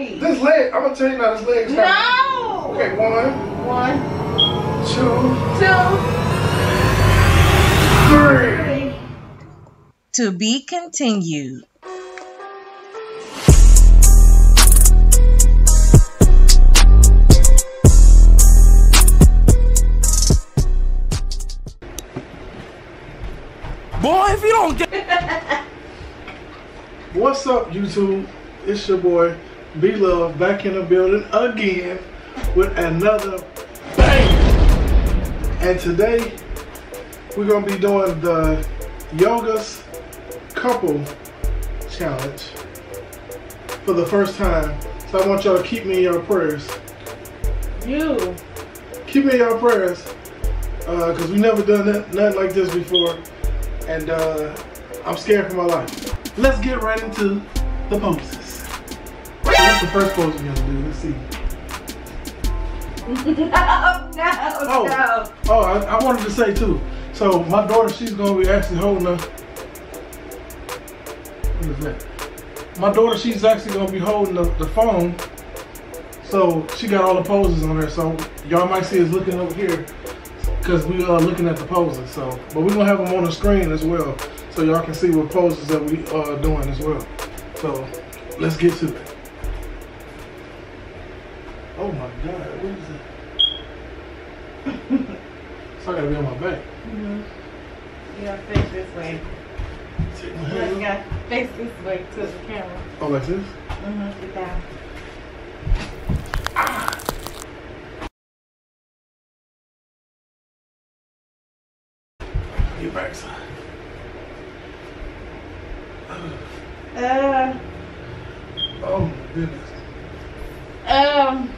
me. This leg, I'm gonna tell you now, this leg is No. happening. Okay, one, One, two, two, three. three. To be continued. Boy, if you don't get What's up, YouTube? It's your boy, B Love, back in the building again with another bang. And today, we're gonna be doing the Yoga's Couple Challenge for the first time. So I want y'all to keep me in your prayers. You. Keep me in your prayers, uh, cause we never done that, nothing like this before, and uh, I'm scared for my life. Let's get right into the poses. What's the first pose we're gonna do? Let's see. No, oh, no, Oh. no. Oh, I, I wanted to say too. So my daughter, she's gonna be actually holding a. What is that? My daughter, she's actually gonna be holding the, the phone. So she got all the poses on there. So y'all might see us looking over here because we are looking at the poses. So, but we're gonna have them on the screen as well, so y'all can see what poses that we are doing as well. So let's get to it. Oh my God, what is it? so I gotta be on my back. Mhm. You gotta face this way. You gotta face this way to the camera. Oh, like this? Mm-hmm. Get down. Your backside. Uh, Oh my goodness. um,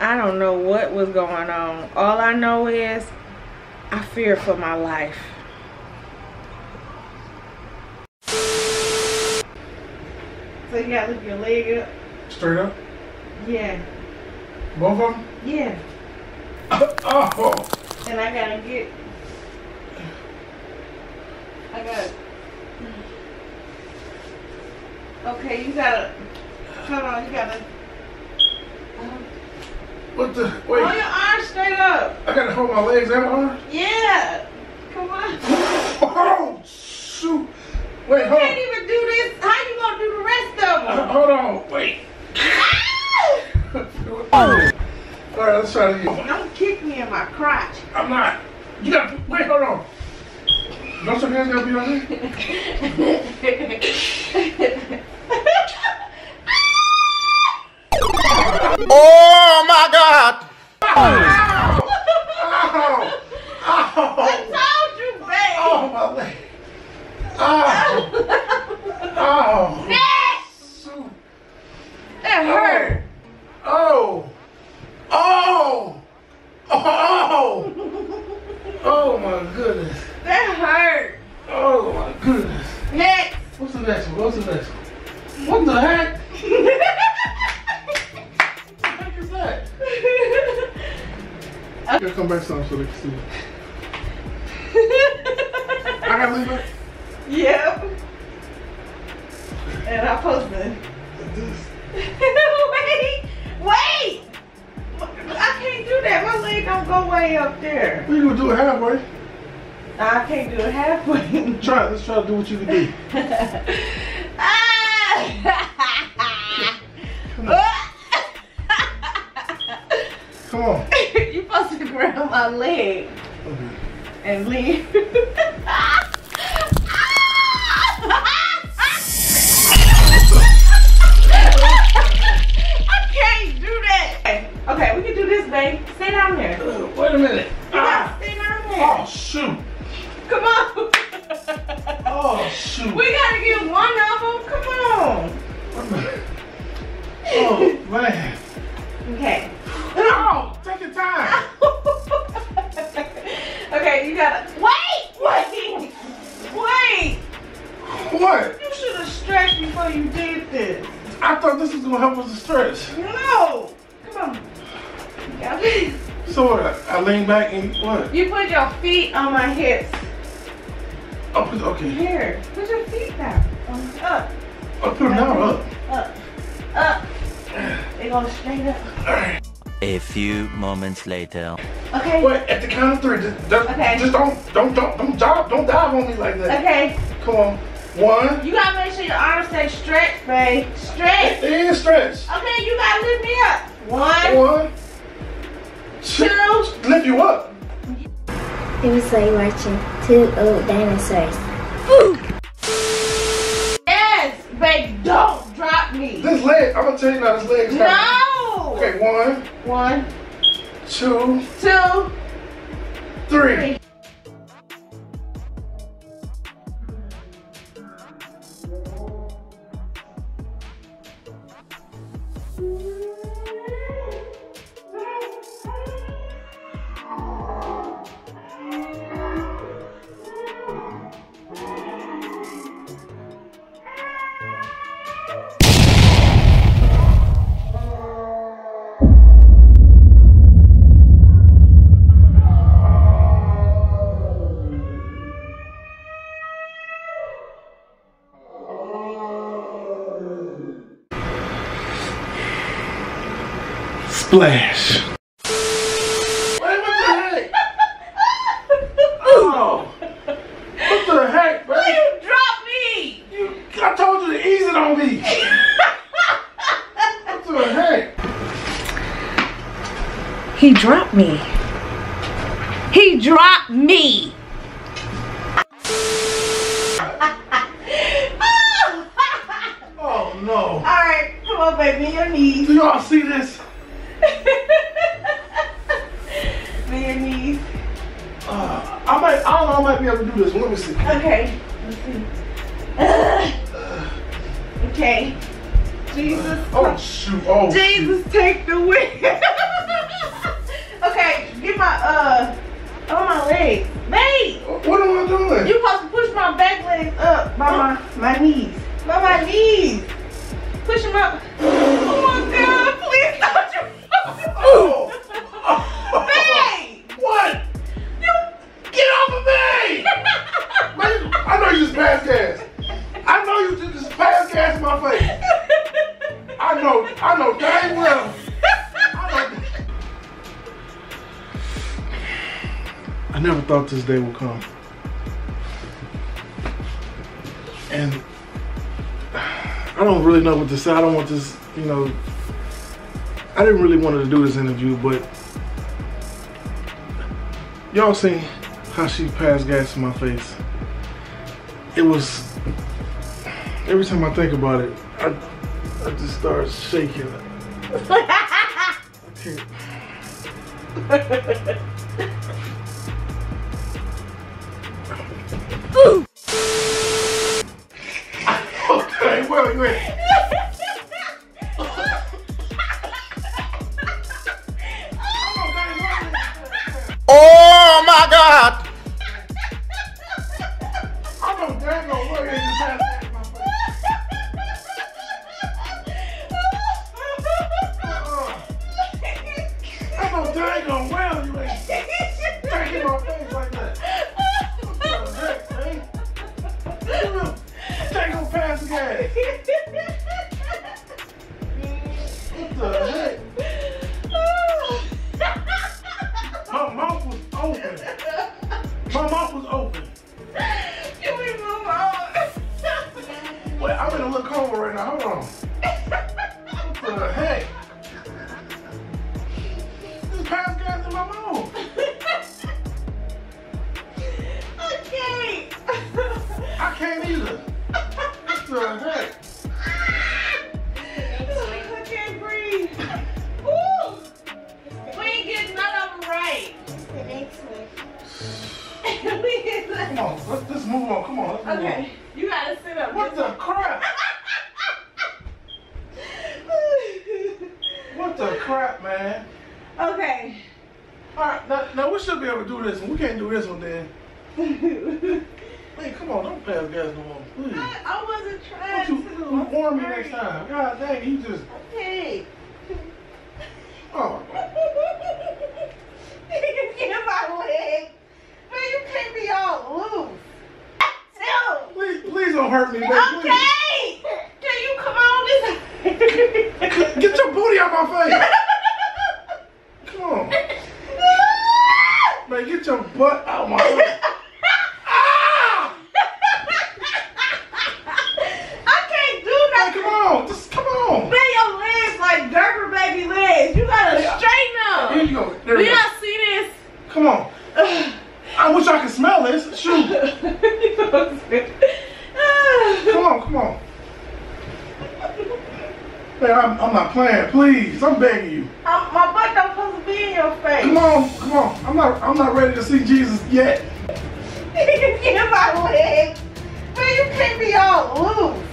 I don't know what was going on. All I know is I fear for my life. So you gotta lift your leg up. Straight up. Yeah, Both of them. yeah. oh. And I gotta get. I got. Okay, you gotta. Hold on, you gotta. What the? Hold your arms straight up. I gotta hold my legs and my arms. Yeah. Come on. Oh shoot. Wait, You hold can't on. even do this. How you gonna do the rest of Uh, them? Hold on. Wait. oh. All right, let's try it again. Don't kick me in my crotch. I'm not. You got. Wait, hold on. Don't your hands gotta be on there? Oh my god! Ow! Ow! I told you, babe. Oh, my leg. Oh. Oh. Ow! Ow! Next. That hurt. Oh! Oh! Oh! Oh my goodness. That hurt. Oh my goodness. Next. What's the next one? What's the next one? What the heck? gotta come back some so they can see. I gotta leave it Yep. And I posted. wait, wait. I can't do that. My leg don't go way up there. We gonna do it halfway. I can't do it halfway. Try it. Let's try to do what you can do. Ah! Come on. Grab my leg Okay. and leave. I can't do that. Okay, we can do this, babe. Stay down there. Uh, wait a minute. gotta Ah. stay down Oh shoot. Come on. Oh shoot. We gotta get one of them. Come on. Oh man. Okay. What? You should have stretched before you did this. I thought this was gonna help us to stretch. No. Come on. You got it. So what? I, I lean back and what? You put your feet on my hips. Oh, put- okay. Here, put your feet down. Um, Up, I put them down up. up. leg on straight up. Alright. A few moments later. Okay. Wait, at the count of three, just, just, Okay. just don't, don't, don't, don't dive, don't dive on me like that. Okay. Come on. One. You gotta make sure your arms stay stretched, babe. Stretch. And stretch. Okay, you gotta lift me up. One, One. Two. two. Lift you up. It was like watching two old dinosaurs. Ooh. Yes, babe. Don't drop me. This leg, I'm gonna tell you now, this leg is No. Okay, One. One. Two. one, One, two, two, three. three. Splash. Wait, what the heck? Oh. What the heck, Will man? you drop me? You, I told you to ease it on me. What the heck? He dropped me. He dropped me. Oh no. All right, come on, baby, your knees. Do y'all see this? Thought this day would come. And I don't really know what to say. I don't want this, you know. I didn't really want to do this interview, but y'all seen how she passed gas in my face. It was every time I think about it, I I just start shaking. I can't- on. Come on, Okay, you gotta sit up. What the crap? What the crap, man? okay. All right, now, now we should be able to do this one. We can't do this one then. Hey, come on, don't pass gas no more, please. I, I wasn't trying Don't you, to. you warn me next time. God dang, you just, Okay. oh. you get my leg. Man, you can't be all loose. Please don't hurt me, baby. Okay. Can you come on this? Get your booty out my face. come on. Man, get your butt out my face. I'm, I'm not playing. Please, I'm begging you. Um, my butt don't supposed to be in your face. Come on, come on. I'm not. I'm not ready to see Jesus yet. Get my leg. Man, you can't be all loose.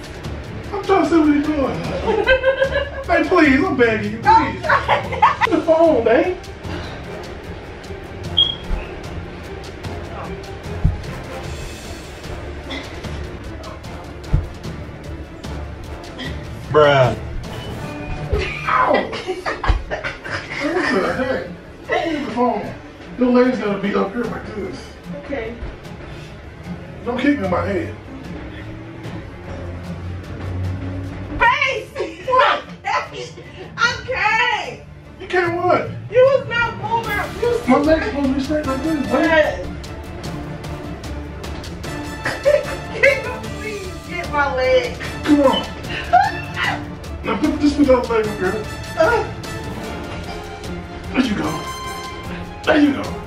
I'm trying to see what he's doing. hey, please, I'm begging you. Please. the phone, man. Bruh. Phone. Your leg's gonna be up here like this. Okay. Don't kick me in my head. Face! What? okay. You can't what? You was not moving. You was My leg's supposed to be straight like this, man. Please get my leg. Come on. Now put this with that leg here. Uh, There you go.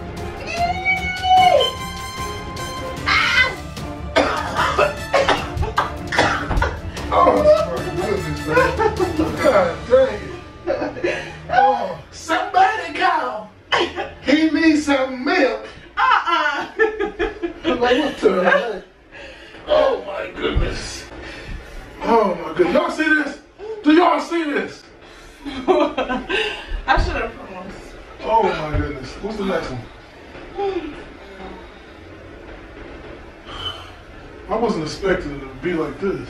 Oh, I wasn't expecting it to be like this.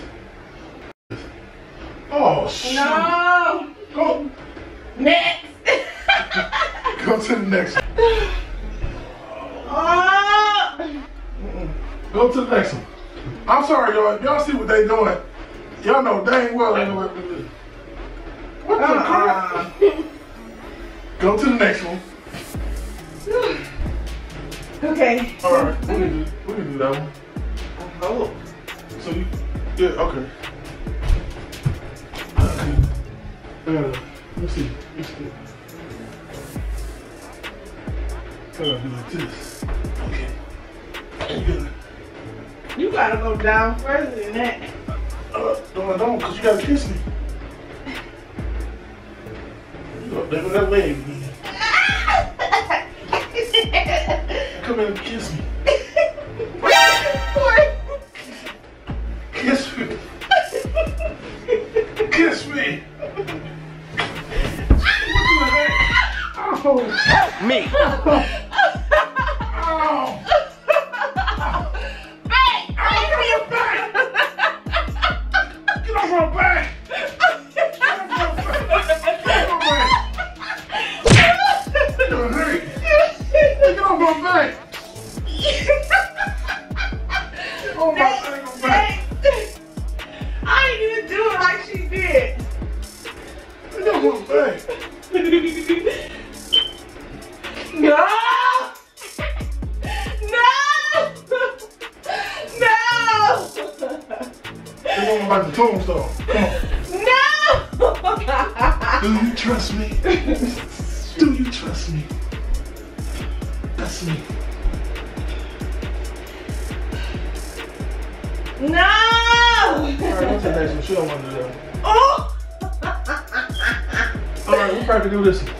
Oh, shit. No. Go, Next. go to the next one. oh. Go to the next one. I'm sorry, y'all. Y'all see what they doing. Y'all know dang well they know what to do. What the Uh-uh. crap? Go to the next one. Okay. All right, we can do, we can do that one. Oh. So you, yeah, okay. Okay. Uh, let's see. Let's see. Gotta do like this. Okay. And you gotta, go down further than that. uh, no, I don't, cause you gotta kiss me. You go, there go that leg Come here and kiss me. Kiss me. Kiss me. What the heck? Me. They're going like the tombstone. Come on. No! Do you trust me? Do you trust me? That's me. No! Alright, what's the next one? She don't want to do that one. Oh! Alright, we'll probably do this one.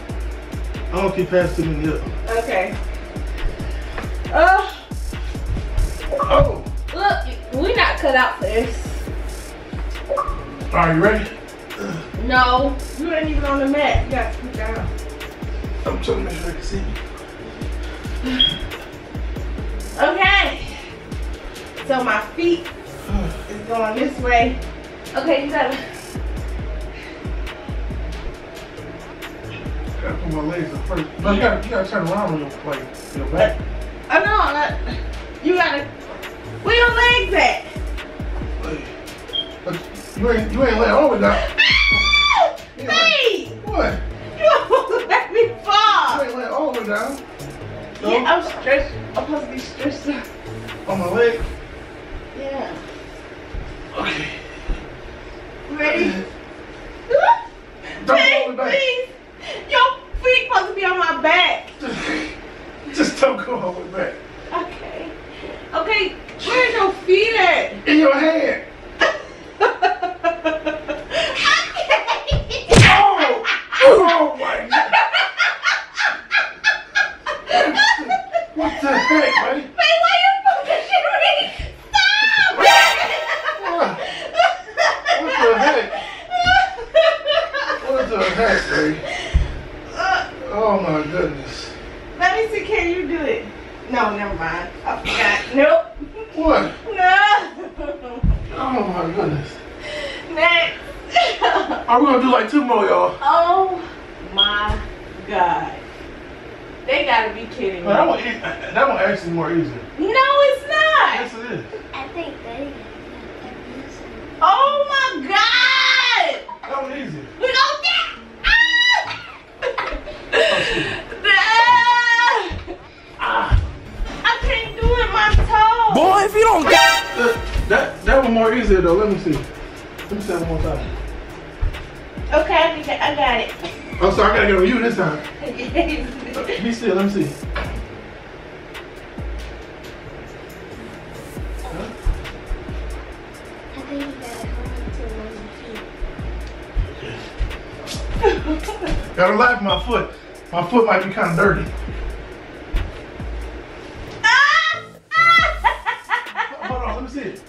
I don't keep passing too many up. Okay. Oh, Oh! look, we not cut out for this. Are you ready? No, you ain't even on the mat. You gotta sit down. I'm trying to make sure they can see me. Okay. So my feet is going this way. Okay, you gotta. gotta put my legs up first. No, you gotta, you gotta turn around on your, like, your back. I know, you gotta. Where your legs at? Like, you ain't, you ain't laying all the way down. Hey! What? You let me You fall. ain't laying all the way down. No? Yeah, I'm stressed. I'm supposed to be stretched out. On my leg. Yeah. Okay. Ready? Don't Please, hold it back. please. Your feet supposed to be on my back. Just don't on, way back. Okay. Okay, where's your feet at? In your hand. Oh! Oh my God! Heck, buddy? Wait, why you pushing me? Stop! What? What the heck? What the heck, baby? Oh my goodness. Let me see, can you do it? No, never mind. I forgot. Nope. What? No. Oh my goodness. Next. Are we gonna do like two more, y'all? oh my god. They gotta be kidding me. That one, is- that one actually more easier. No, it's not. Yes, it is. I think they. Oh my god. That one easy. We don't get. Ah. I can't do it, my toe. Boy, if you don't get That, that, that one more easier though. Let me see. Let me see that one more time. Okay, I got- it. I got it. Oh, so I gotta go with you this time. Be still. Let me see. I think you gotta hold on to one feet. Gotta laugh my foot. My foot might be kind of dirty. Hold on, let me see it.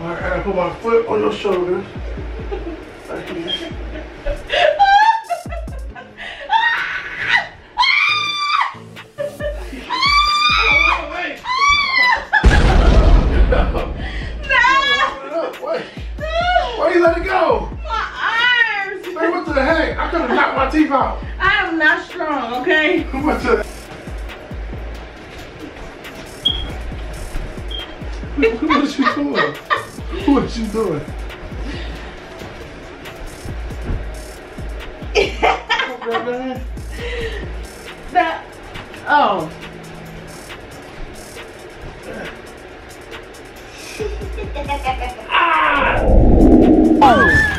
All right, I gotta put my foot on your shoulder. Right here. My teeth out. I am not strong, okay? What's up? what is she doing? What is she doing? That hand. That. Oh. Ah! oh.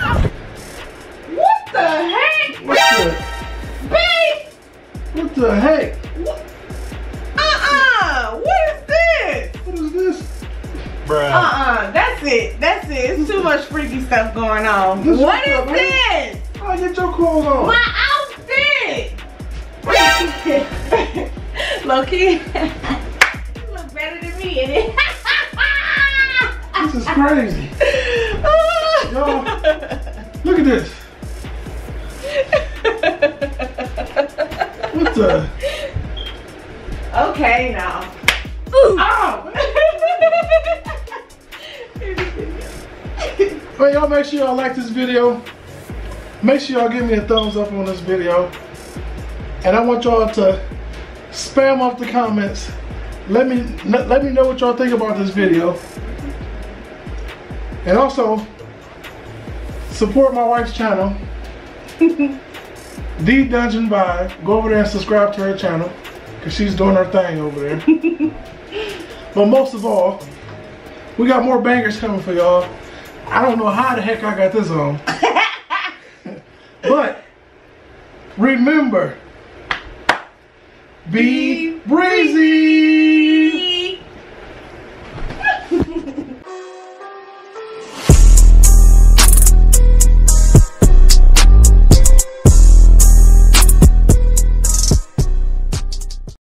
The? Babe! What the heck? Uh-uh! What is this? What is this? Bruh. Uh-uh. That's it. That's it. It's too much freaky stuff going on. This What is is what, man? this? Oh, get your clothes on. My outfit! Loki, you look better than me in it. This is crazy. Y'all, look at this. What the? okay, now. Oh! Well, y'all make sure y'all like this video. Make sure y'all give me a thumbs up on this video. And I want y'all to spam off the comments. Let me let, let me know what y'all think about this video. And also support my wife's channel. The Dungeon Vibe. Go over there and subscribe to her channel. Cause she's doing her thing over there. but most of all, we got more bangers coming for y'all. I don't know how the heck I got this on. but remember, be breezy.